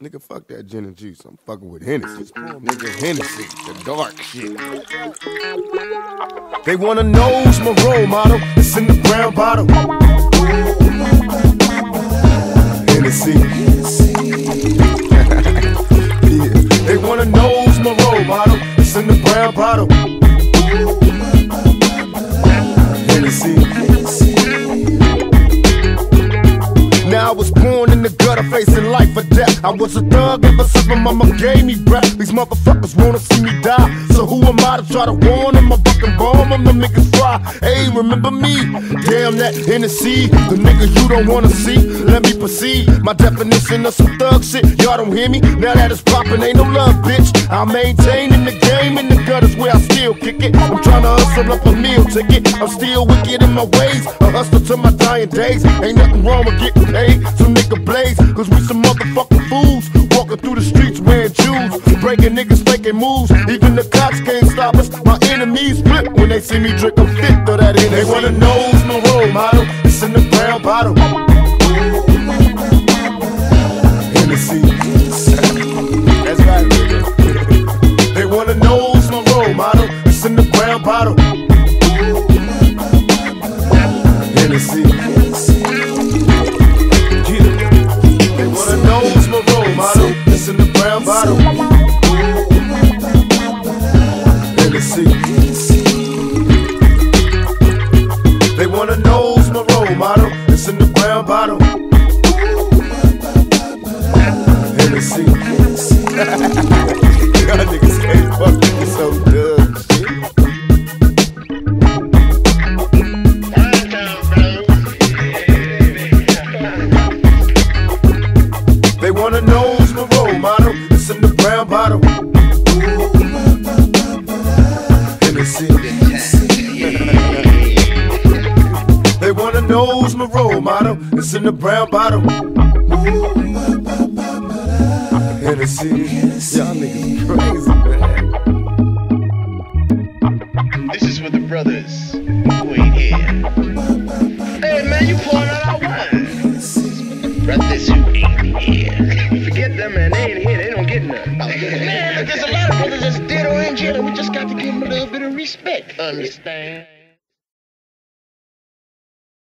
Nigga, fuck that gin and juice. I'm fucking with Hennessy. Nigga, Hennessy, the dark shit. They wanna nose my role model. It's in the brown bottle. Hennessy. yeah. They wanna nose my role model. It's in the brown bottle. Hennessy. Now I was born in the gutter, facing life. I was a thug ever since my mama gave me breath. These motherfuckers wanna see me die. So who am I to try to warn them? I fucking bomb them, the niggas fly. Hey, remember me? Damn that Hennessy, the nigga you don't wanna see. Let me proceed. My definition of some thug shit, y'all don't hear me? Now that it's poppin', ain't no love, bitch. I maintain in the game, in the gutters where I still kick it. I'm trying to hustle up a meal ticket. I'm still wicked in my ways. A hustler to my dying days. Ain't nothing wrong with getting paid. Some nigga blaze, cause we some motherfucking Breaking niggas making moves. Even the cops can't stop us. My enemies flip when they see me drink a fifth of that in. They wanna know my role model. It's in the brown bottle. Hennessy. That's right, they my role model. It's in the brown bottle. Hennessy. Brown bottle. Hennessy. Y'all niggas can't fuck me so dumb. shit. They wanna know who's my role model. It's in the brown bottle. they wanna know who's my role model. It's in the brown bottle. Hennessy. Y'all niggas crazy, man. This is for the brothers who ain't here. Hey man, you pouring out our wine. Brothers who ain't here. Forget them man, they ain't here, they don't get nothing. man, there's a lot of brothers that's dead or in jail, and we just got to give them a little bit of respect. Understand?